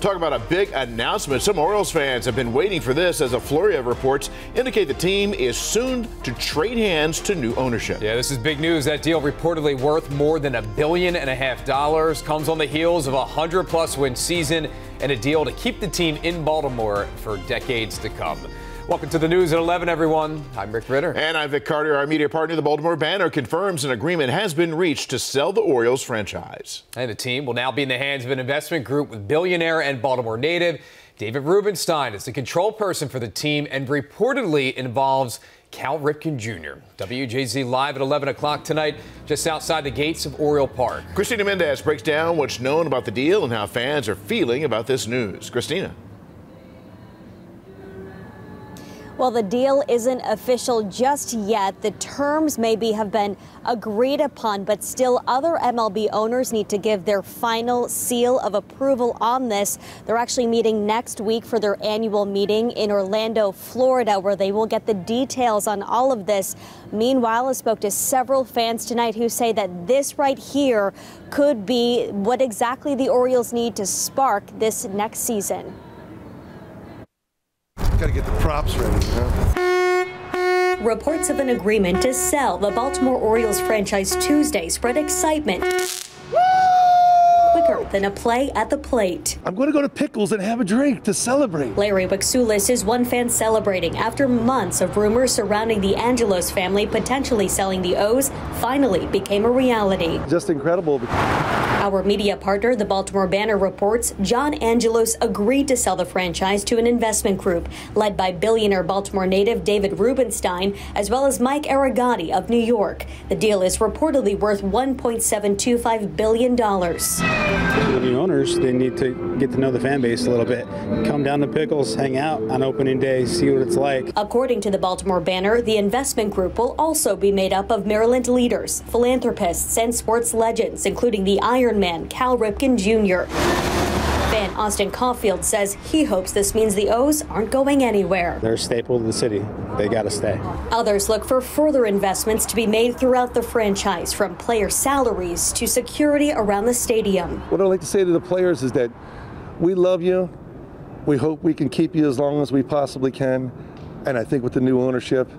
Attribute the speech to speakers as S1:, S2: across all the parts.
S1: Talk about a big announcement. Some Orioles fans have been waiting for this as a flurry of reports indicate the team is soon to trade hands to new ownership.
S2: Yeah, this is big news. That deal reportedly worth more than a billion and a half dollars comes on the heels of a 100 plus win season and a deal to keep the team in Baltimore for decades to come. Welcome to the news at 11, everyone. I'm Rick Ritter.
S1: And I'm Vic Carter. Our media partner, the Baltimore Banner, confirms an agreement has been reached to sell the Orioles franchise.
S2: And the team will now be in the hands of an investment group with billionaire and Baltimore native David Rubenstein is the control person for the team and reportedly involves Cal Ripken Jr. WJZ live at 11 o'clock tonight, just outside the gates of Oriole Park.
S1: Christina Mendez breaks down what's known about the deal and how fans are feeling about this news. Christina.
S3: Well, the deal isn't official just yet. The terms maybe have been agreed upon, but still other MLB owners need to give their final seal of approval on this. They're actually meeting next week for their annual meeting in Orlando, Florida, where they will get the details on all of this. Meanwhile, I spoke to several fans tonight who say that this right here could be what exactly the Orioles need to spark this next season
S4: got to get the props ready. You know?
S3: Reports of an agreement to sell the Baltimore Orioles franchise Tuesday spread excitement quicker than a play at the plate.
S4: I'm going to go to Pickles and have a drink to celebrate.
S3: Larry Wixulis is one fan celebrating after months of rumors surrounding the Angelos family potentially selling the O's finally became a reality.
S4: Just incredible.
S3: Our media partner, the Baltimore Banner, reports John Angelos agreed to sell the franchise to an investment group led by billionaire Baltimore native David Rubenstein, as well as Mike Arougheti of New York. The deal is reportedly worth $1.725 billion
S5: the new owners, they need to get to know the fan base a little bit. Come down to Pickles, hang out on opening day, see what it's like.
S3: According to the Baltimore Banner, the investment group will also be made up of Maryland leaders, philanthropists, and sports legends, including the Ironman Cal Ripken Jr. Fan Austin Caulfield says he hopes this means the O's aren't going anywhere.
S5: They're a staple of the city. They got to stay.
S3: Others look for further investments to be made throughout the franchise, from player salaries to security around the stadium.
S4: What I'd like to say to the players is that we love you. We hope we can keep you as long as we possibly can. And I think with the new ownership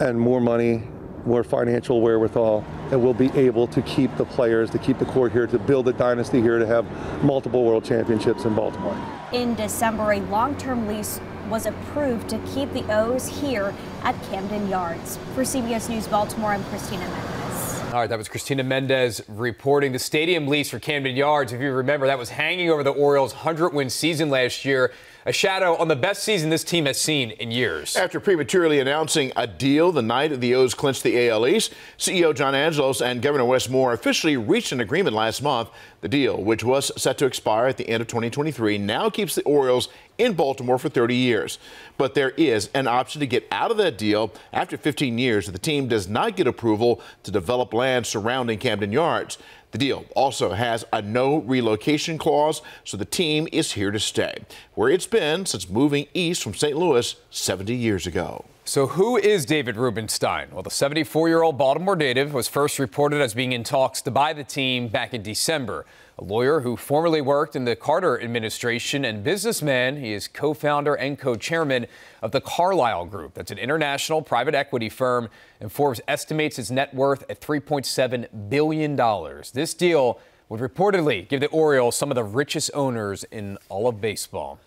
S4: and more money more financial wherewithal, and we'll be able to keep the players, to keep the core here, to build a dynasty here, to have multiple world championships in Baltimore.
S3: In December, a long-term lease was approved to keep the O's here at Camden Yards. For CBS News Baltimore, I'm Christina Mendez.
S2: All right, that was Christina Mendez reporting the stadium lease for Camden Yards. If you remember, that was hanging over the Orioles' 100 win season last year a shadow on the best season this team has seen in years.
S1: After prematurely announcing a deal the night the O's clinched the AL East, CEO John Angelos and Governor Wes Moore officially reached an agreement last month. The deal, which was set to expire at the end of 2023, now keeps the Orioles in Baltimore for 30 years. But there is an option to get out of that deal after 15 years if the team does not get approval to develop land surrounding Camden Yards. The deal also has a no relocation clause, so the team is here to stay, where it's been since moving east from St. Louis 70 years ago.
S2: So, who is David Rubenstein? Well, the 74 year old Baltimore native was first reported as being in talks to buy the team back in December. A lawyer who formerly worked in the Carter administration and businessman, he is co founder and co chairman of the Carlyle Group. That's an international private equity firm, and Forbes estimates its net worth at $3.7 billion. This deal would reportedly give the Orioles some of the richest owners in all of baseball.